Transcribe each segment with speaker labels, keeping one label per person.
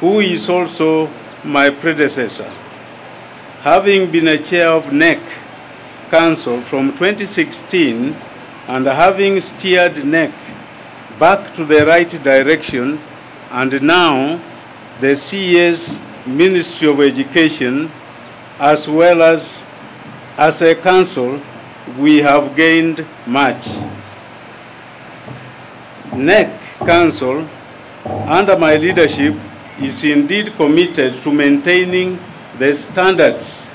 Speaker 1: who is also my predecessor. Having been a chair of KNEC Council from 2016 and having steered KNEC back to the right direction and now the CS Ministry of Education as well as as a council we have gained much. NEC Council under my leadership is indeed committed to maintaining the standards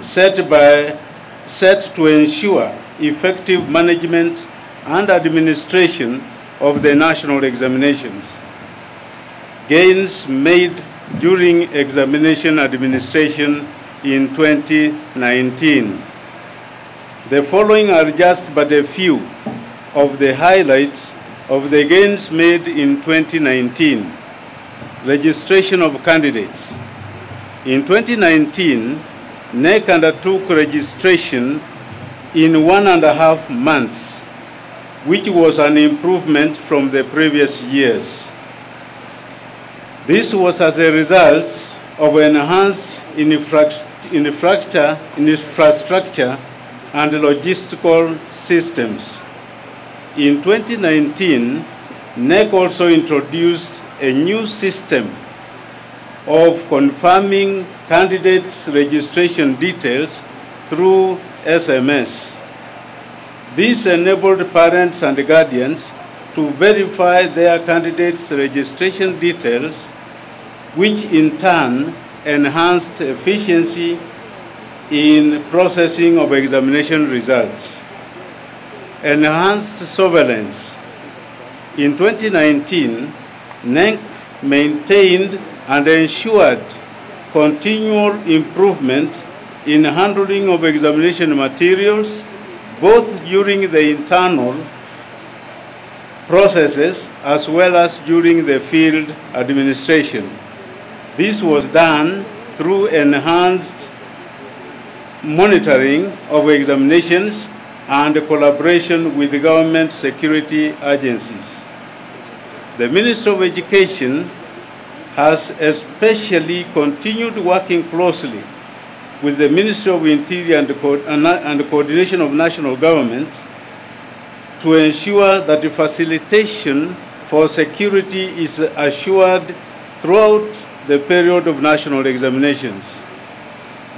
Speaker 1: set by set to ensure effective management and administration of the national examinations. Gains made during examination administration in 2019. The following are just but a few of the highlights of the gains made in 2019. Registration of candidates. In 2019, KNEC undertook registration in one and a half months, which was an improvement from the previous years. This was as a result of enhanced infrastructure, infrastructure and logistical systems. In 2019, KNEC also introduced a new system of confirming candidates' registration details through SMS. This enabled parents and guardians to verify their candidates' registration details, which in turn enhanced efficiency in processing of examination results. Enhanced surveillance. In 2019, KNEC maintained and ensured continual improvement in handling of examination materials, both during the internal processes as well as during the field administration. This was done through enhanced monitoring of examinations and collaboration with government security agencies. The Minister of Education has especially continued working closely with the Ministry of Interior and, Co uh, and Coordination of National Government to ensure that the facilitation for security is assured throughout the period of national examinations.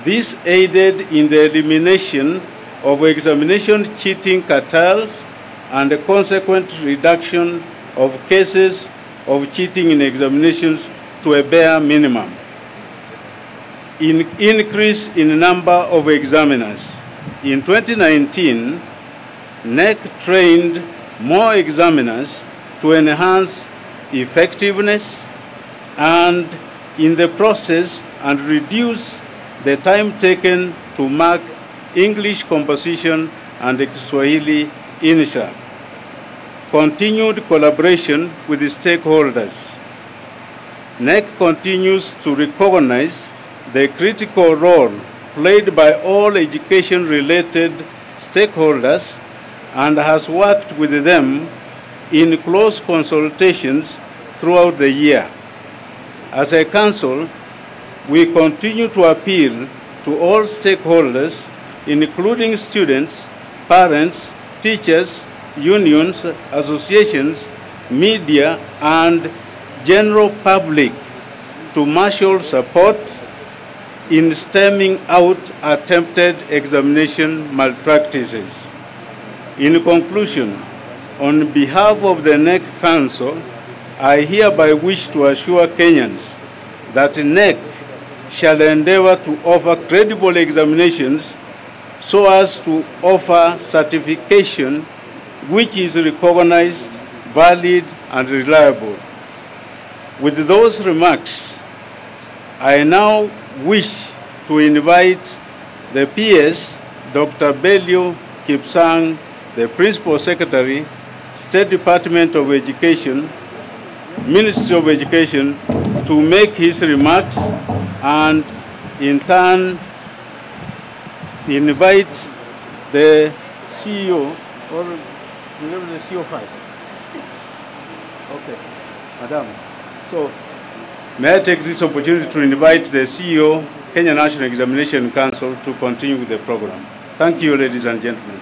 Speaker 1: This aided in the elimination of examination cheating cartels and the consequent reduction of cases of cheating in examinations to a bare minimum. In increase in number of examiners. In 2019, KNEC trained more examiners to enhance effectiveness and in the process and reduce the time taken to mark English composition and Swahili insha. Continued collaboration with stakeholders. KNEC continues to recognize the critical role played by all education-related stakeholders and has worked with them in close consultations throughout the year. As a council, we continue to appeal to all stakeholders, including students, parents, teachers, unions, associations, media, and general public to marshal support in stemming out attempted examination malpractices. In conclusion, on behalf of the KNEC Council, I hereby wish to assure Kenyans that KNEC shall endeavor to offer credible examinations so as to offer certification which is recognized, valid, and reliable. With those remarks, I now wish to invite the PS, Dr. Belio Kipsang, the Principal Secretary, State Department of Education, Ministry of Education, to make his remarks and in turn invite the CEO or the CEO first. Okay, Madam. So May I take this opportunity to invite the CEO, Kenya National Examination Council, to continue with the program. Thank you, ladies and gentlemen.